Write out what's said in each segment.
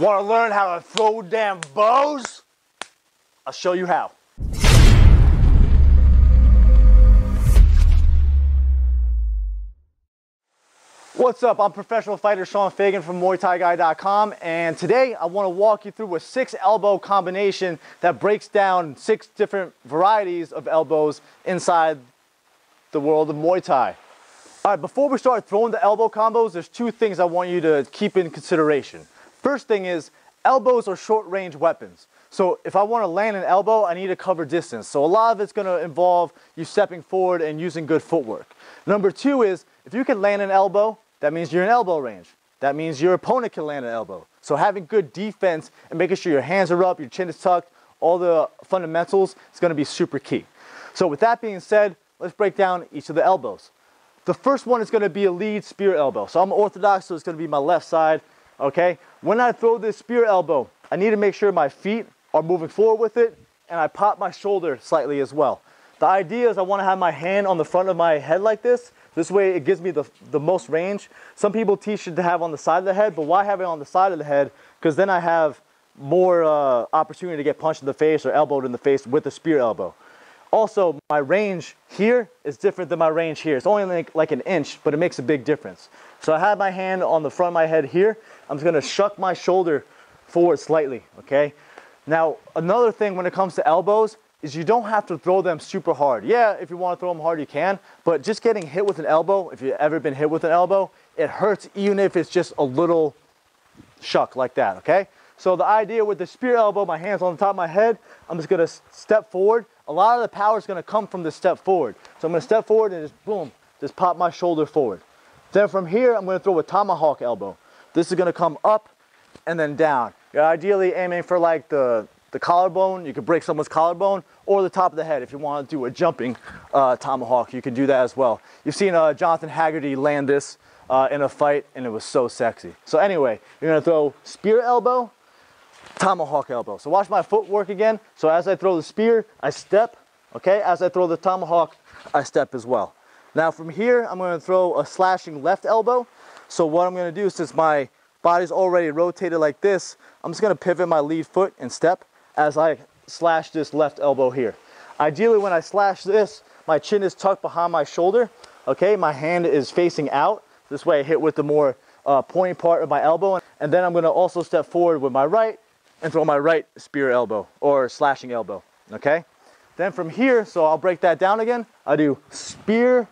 Want to learn how to throw damn bows? I'll show you how. What's up? I'm professional fighter Sean Fagan from MuayThaiGuy.com and today I want to walk you through a six elbow combination that breaks down six different varieties of elbows inside the world of Muay Thai. All right, before we start throwing the elbow combos, there's two things I want you to keep in consideration. First thing is elbows are short range weapons. So if I want to land an elbow, I need to cover distance. So a lot of it's going to involve you stepping forward and using good footwork. Number two is if you can land an elbow, that means you're in elbow range. That means your opponent can land an elbow. So having good defense and making sure your hands are up, your chin is tucked, all the fundamentals is going to be super key. So with that being said, let's break down each of the elbows. The first one is going to be a lead spear elbow. So I'm orthodox, so it's going to be my left side. Okay. When I throw this spear elbow, I need to make sure my feet are moving forward with it, and I pop my shoulder slightly as well. The idea is I want to have my hand on the front of my head like this. This way it gives me the, the most range. Some people teach it to have on the side of the head, but why have it on the side of the head? Because then I have more uh, opportunity to get punched in the face or elbowed in the face with a spear elbow. Also, my range here is different than my range here. It's only like, like an inch, but it makes a big difference. So I have my hand on the front of my head here. I'm just gonna shuck my shoulder forward slightly, okay? Now, another thing when it comes to elbows is you don't have to throw them super hard. Yeah, if you want to throw them hard, you can, but just getting hit with an elbow, if you've ever been hit with an elbow, it hurts even if it's just a little shuck like that, okay? So the idea with the spear elbow, my hands on the top of my head, I'm just gonna step forward. A lot of the power is gonna come from the step forward. So I'm gonna step forward and just boom, just pop my shoulder forward. Then from here, I'm gonna throw a tomahawk elbow. This is gonna come up and then down. You're ideally aiming for like the, the collarbone. You could break someone's collarbone or the top of the head. If you want to do a jumping uh, tomahawk, you can do that as well. You've seen uh, Jonathan Haggerty land this uh, in a fight and it was so sexy. So anyway, you're gonna throw spear elbow, tomahawk elbow. So watch my footwork again. So as I throw the spear, I step, okay? As I throw the tomahawk, I step as well. Now from here, I'm gonna throw a slashing left elbow. So what I'm gonna do, since my body's already rotated like this, I'm just gonna pivot my lead foot and step as I slash this left elbow here. Ideally, when I slash this, my chin is tucked behind my shoulder, okay? My hand is facing out. This way I hit with the more uh, pointy part of my elbow. And then I'm gonna also step forward with my right and throw my right spear elbow or slashing elbow, okay? Then from here, so I'll break that down again. I do spear,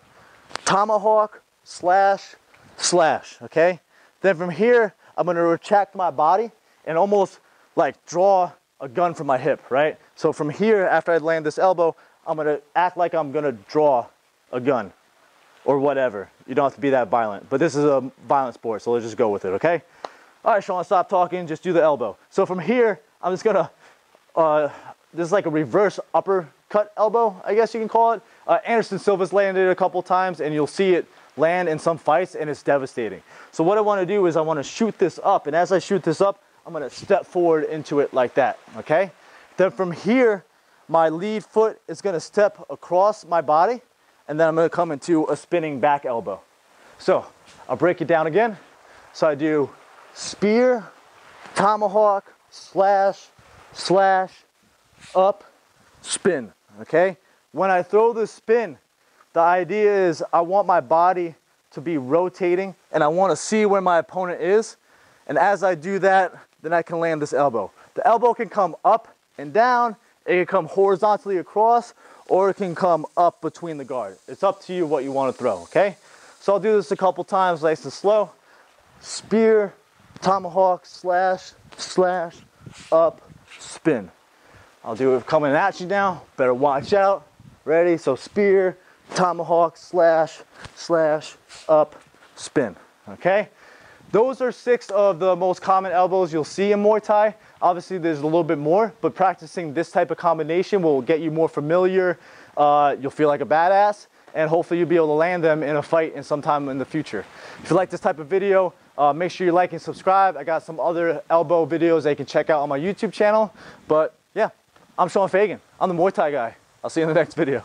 tomahawk, slash, slash, okay? Then from here, I'm gonna retract my body and almost like draw a gun from my hip, right? So from here, after I land this elbow, I'm gonna act like I'm gonna draw a gun or whatever. You don't have to be that violent, but this is a violent sport, so let's just go with it, okay? All right, Sean, stop talking, just do the elbow. So from here, I'm just gonna, uh, this is like a reverse uppercut elbow, I guess you can call it. Uh, Anderson Silva's landed a couple times and you'll see it land in some fights and it's devastating. So what I wanna do is I wanna shoot this up and as I shoot this up, I'm gonna step forward into it like that, okay? Then from here, my lead foot is gonna step across my body and then I'm gonna come into a spinning back elbow. So I'll break it down again. So I do spear, tomahawk, slash, slash, up, spin, okay? When I throw the spin, the idea is I want my body to be rotating and I want to see where my opponent is. And as I do that, then I can land this elbow. The elbow can come up and down, it can come horizontally across, or it can come up between the guard. It's up to you what you want to throw, okay? So I'll do this a couple times, nice and slow. Spear, tomahawk, slash, slash, up, spin. I'll do it coming at you now. Better watch out. Ready? So spear, tomahawk, slash, slash, up, spin. Okay? Those are six of the most common elbows you'll see in Muay Thai. Obviously, there's a little bit more, but practicing this type of combination will get you more familiar. Uh, you'll feel like a badass, and hopefully you'll be able to land them in a fight in sometime in the future. If you like this type of video, uh, make sure you like and subscribe. I got some other elbow videos that you can check out on my YouTube channel. But yeah, I'm Sean Fagan. I'm the Muay Thai guy. I'll see you in the next video.